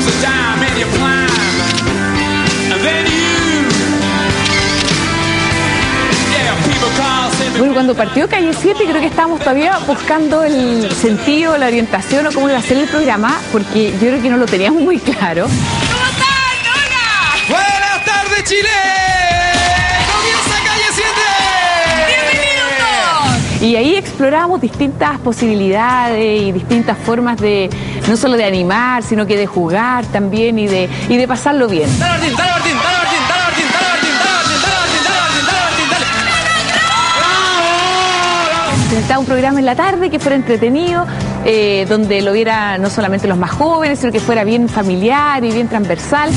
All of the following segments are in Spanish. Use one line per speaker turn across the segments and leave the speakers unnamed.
comes a dime and you climb. And then you. Yeah, people call Simi
Bueno, cuando partió Calle 7 creo que estábamos todavía buscando el sentido, la orientación o cómo iba a ser el programa, porque yo creo que no lo teníamos muy claro.
¿Cómo están, Hola?
Buenas tardes, Chile.
Y ahí exploramos distintas posibilidades y distintas formas de, no solo de animar, sino que de jugar también y de, y de pasarlo bien. Presentaba un programa en la tarde que fuera entretenido, eh, donde lo viera no solamente los más jóvenes, sino que fuera bien familiar y bien transversal.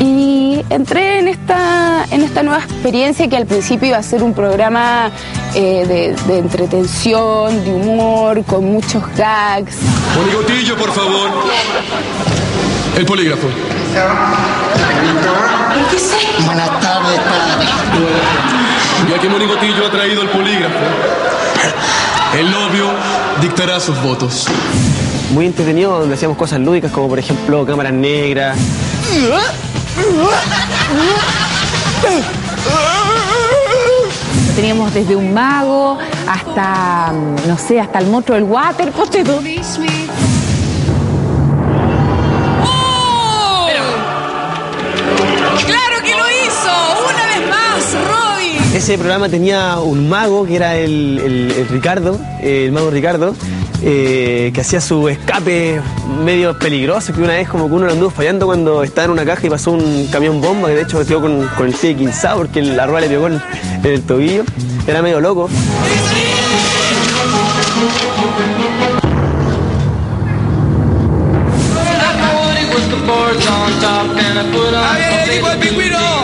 Y entré en esta, en esta nueva experiencia que al principio iba a ser un programa eh, de, de entretención, de humor, con muchos gags.
Monigotillo, por favor. El polígrafo.
Buenas tardes, padre.
Ya que Monigotillo ha traído el polígrafo, el novio dictará sus votos.
muy entretenido donde hacíamos cosas lúdicas como por ejemplo cámaras negras.
Teníamos desde un mago hasta, mm, no sé, hasta el monstruo del water, ponte tú.
¡Oh! ¡Claro que lo hizo! ¡Una vez más, Robin!
Ese programa tenía un mago que era el, el- el Ricardo, el mago Ricardo, eh, que hacía su escape medio peligroso, que una vez como que uno lo anduvo fallando cuando estaba en una caja y pasó un camión bomba, que de hecho quedó con, con el pie quinzado porque la rueda le pegó en, en el tobillo. Era medio loco.
El pingüino.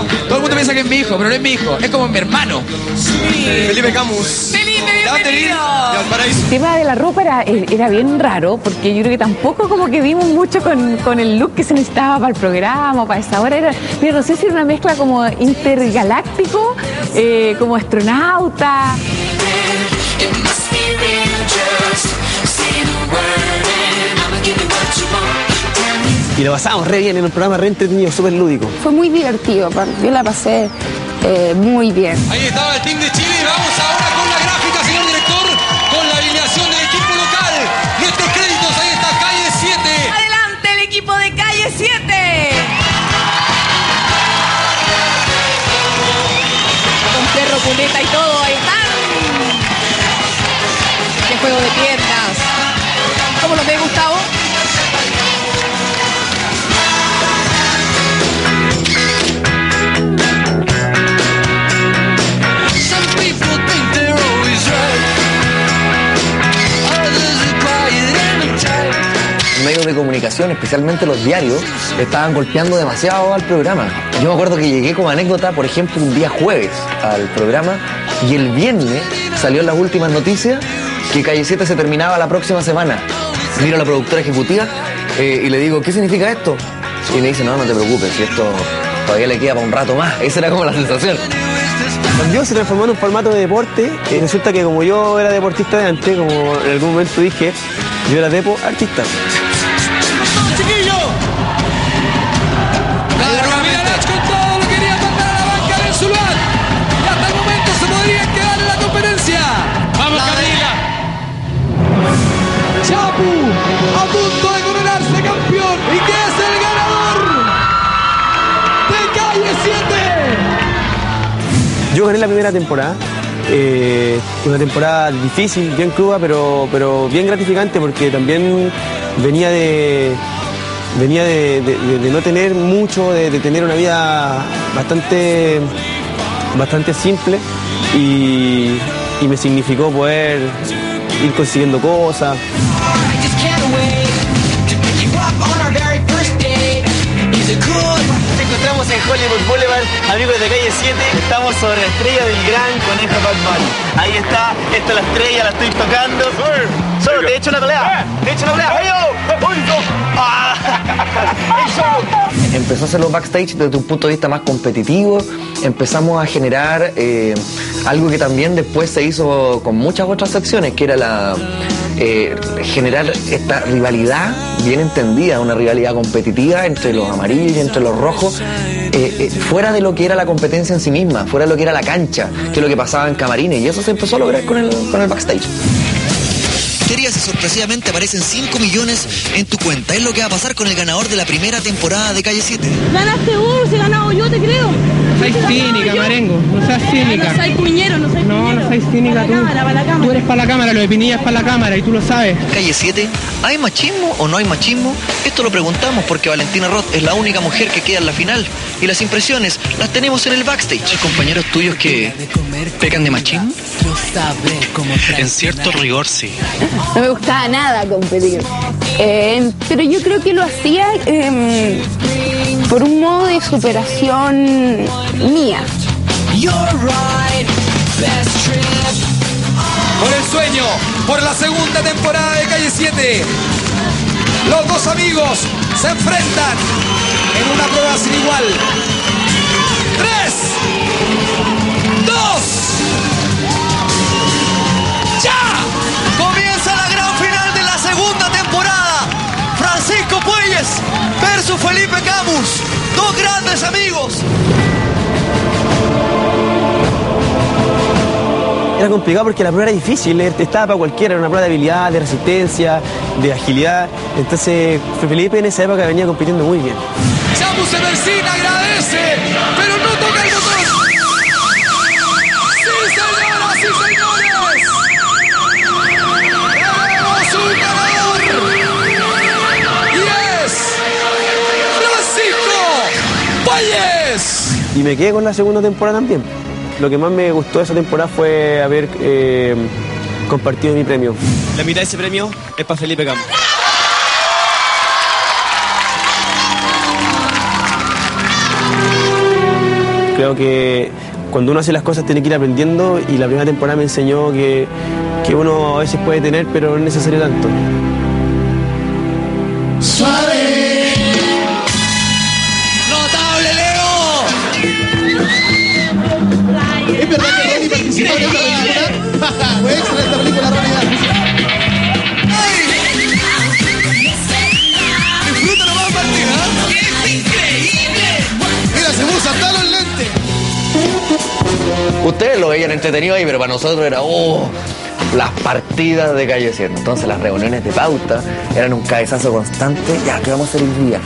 Mundo piensa que es mi hijo, pero no es mi hijo, es como mi hermano.
Felipe Camus.
¡Felipe.
El tema de la ropa era, era bien raro, porque yo creo que tampoco como que vimos mucho con, con el look que se necesitaba para el programa, para esa hora. Era, mira, no sé si era una mezcla como intergaláctico, eh, como astronauta.
It must be real, just say the word and I'ma give you what you want.
Y lo pasábamos re bien en un programa re entretenido, súper lúdico.
Fue muy divertido, yo la pasé eh, muy bien.
Ahí estaba el team de Chile. Vamos ahora con la gráfica, señor director, con la alineación del equipo local. Nuestros créditos, ahí está, calle 7.
¡Adelante el equipo de Calle 7! Con perro, cuneta y todo, ahí están. ¡Qué juego de piernas! ¿Cómo lo ve Gustavo?
Especialmente los diarios, estaban golpeando demasiado al programa. Yo me acuerdo que llegué como anécdota, por ejemplo, un día jueves al programa y el viernes salió en las últimas noticias que Calle 7 se terminaba la próxima semana. Miro a la productora ejecutiva eh, y le digo, ¿qué significa esto? Y me dice, no, no te preocupes, si esto todavía le queda para un rato más. Esa era como la sensación.
Cambió, se transformó en un formato de deporte. Y resulta que como yo era deportista de antes, como en algún momento dije, yo era depo artista.
¡Chiquillo! La Miralach con todo lo quería mandar a la banca del Zuluat. Y hasta el momento se podrían quedar en la competencia. ¡Vamos, Camila! Chapu, a punto de coronarse campeón. ¿Y que es el ganador? De calle 7.
Yo gané la primera temporada. eh, una temporada difícil, bien cruda, pero, pero bien gratificante porque también venía de venía de, de- de- de no tener mucho, de, de tener una vida bastante bastante simple y, y me significó poder ir consiguiendo cosas. Nos encontramos en Hollywood Boulevard, amigos de calle 7. Estamos sobre la estrella del gran conejo Bunny. Ahí está, esta es la estrella, la estoy tocando. Solo te he hecho una pelea, te he hecho una pelea. ¡Ay, oh! ¡Uy,
empezó a hacerlo backstage desde un punto de vista más competitivo, empezamos a generar eh, algo que también después se hizo con muchas otras secciones, que era la, eh, generar esta rivalidad bien entendida, una rivalidad competitiva entre los amarillos y entre los rojos, eh, fuera de lo que era la competencia en sí misma, fuera de lo que era la cancha, que es lo que pasaba en camarines, y eso se empezó a lograr con el, con el backstage.
Querías y sorpresivamente aparecen 5 millones en tu cuenta. Es lo que va a pasar con el ganador de la primera temporada de Calle 7.
Ganaste vos, he ganado yo, te creo.
No seas cínica, Marengo, no seas cínica.
No seas cuñero, no seas
No, no seas cínica tú.
la cámara, para la cámara.
Tú eres para la cámara, lo de Pinilla es para la cámara y tú lo sabes.
Calle 7, ¿hay machismo o no hay machismo? Esto lo preguntamos porque Valentina Roth es la única mujer que queda en la final y las impresiones las tenemos en el backstage. ¿Hay compañeros tuyos que pecan de machismo?
En cierto rigor, sí.
No me gustaba nada competir. Eh, pero yo creo que lo hacía eh, por un modo de superación mía.
Por el sueño, por la segunda temporada de Calle 7. Los dos amigos se enfrentan Dos
grandes amigos.
Era complicado porque la prueba era difícil, eh, estaba para cualquiera, era una prueba de habilidad, de resistencia, de agilidad. Entonces Felipe en esa época venía compitiendo muy bien.
Chamu se persina, agradece, pero no toca el botón. ¡Sí, señoras y señores! Y
me quedé con la segunda temporada también. Lo que más me gustó de esa temporada fue haber eh, compartido mi premio. La mitad de ese premio es para Felipe Campos. Creo que cuando uno hace las cosas tiene que ir aprendiendo y la primera temporada me enseñó que, que uno a veces puede tener, pero no es necesario tanto.
¡Notable,
Ustedes lo veían entretenido ahí, pero para nosotros era, oh, las partidas de calle 7. Entonces las reuniones de pauta eran un cabezazo constante. Ya, ¿qué vamos a hacer día?